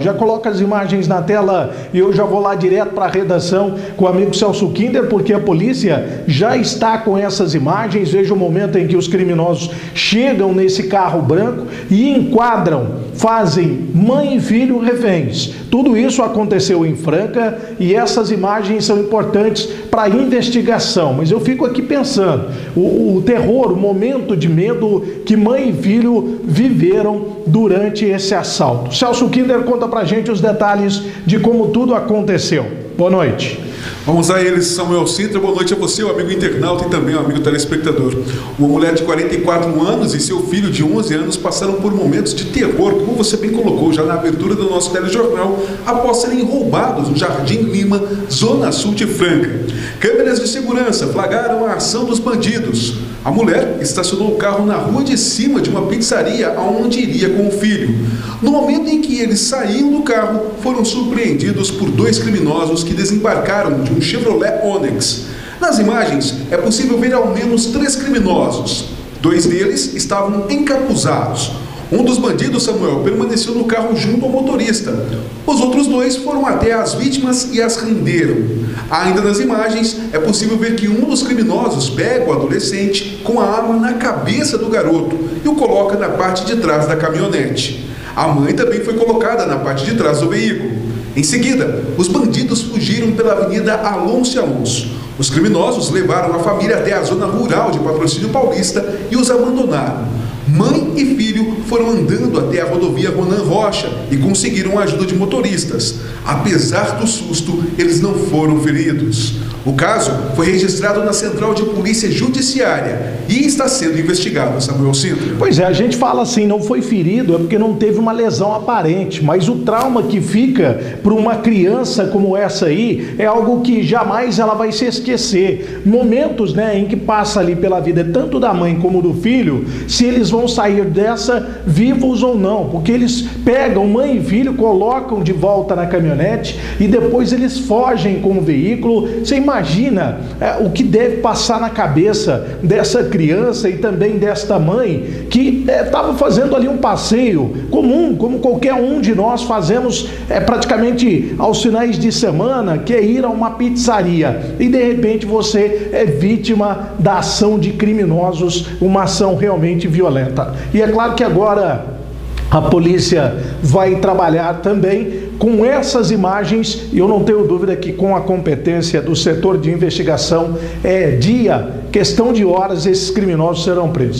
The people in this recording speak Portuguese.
Já coloca as imagens na tela e eu já vou lá direto para a redação com o amigo Celso Kinder, porque a polícia já está com essas imagens. Veja o momento em que os criminosos chegam nesse carro branco e enquadram, fazem mãe e filho reféns. Tudo isso aconteceu em Franca e essas imagens são importantes para a investigação. Mas eu fico aqui pensando: o, o terror, o momento de medo que mãe e filho viveram durante esse assalto. Celso Kinder conta para gente os detalhes de como tudo aconteceu. Boa noite. Vamos a eles, Samuel Sintra. Boa noite a você, o amigo internauta e também o amigo telespectador. Uma mulher de 44 anos e seu filho de 11 anos passaram por momentos de terror, como você bem colocou já na abertura do nosso telejornal, após serem roubados no Jardim Lima, zona sul de Franca. Câmeras de segurança flagraram a ação dos bandidos. A mulher estacionou o carro na rua de cima de uma pizzaria aonde iria com o filho. No momento em que eles saíam do carro, foram surpreendidos por dois criminosos que desembarcaram de um Chevrolet Onix. Nas imagens é possível ver ao menos três criminosos. Dois deles estavam encapuzados. Um dos bandidos, Samuel, permaneceu no carro junto ao motorista. Os outros dois foram até as vítimas e as renderam. Ainda nas imagens, é possível ver que um dos criminosos pega o adolescente com a arma na cabeça do garoto e o coloca na parte de trás da caminhonete. A mãe também foi colocada na parte de trás do veículo. Em seguida, os bandidos fugiram pela Avenida Alonso Alonso. Os criminosos levaram a família até a zona rural de Patrocínio Paulista e os abandonaram. Mãe e filho foram andando até a rodovia Ronan Rocha e conseguiram a ajuda de motoristas. Apesar do susto, eles não foram feridos. O caso foi registrado na Central de Polícia Judiciária e está sendo investigado, Samuel Sintra. Pois é, a gente fala assim, não foi ferido, é porque não teve uma lesão aparente, mas o trauma que fica para uma criança como essa aí é algo que jamais ela vai se esquecer. Momentos, né, em que passa ali pela vida tanto da mãe como do filho, se eles vão sair dessa vivos ou não, porque eles pegam mãe e filho, colocam de volta na caminhonete e depois eles fogem com o veículo. Você imagina é, o que deve passar na cabeça dessa criança e também desta mãe que estava é, fazendo ali um passeio comum, como qualquer um de nós fazemos é, praticamente aos finais de semana, que ir a uma pizzaria e de repente você é vítima da ação de criminosos, uma ação realmente violenta. E é claro que agora a polícia vai trabalhar também com essas imagens, e eu não tenho dúvida que com a competência do setor de investigação, é dia, questão de horas, esses criminosos serão presos.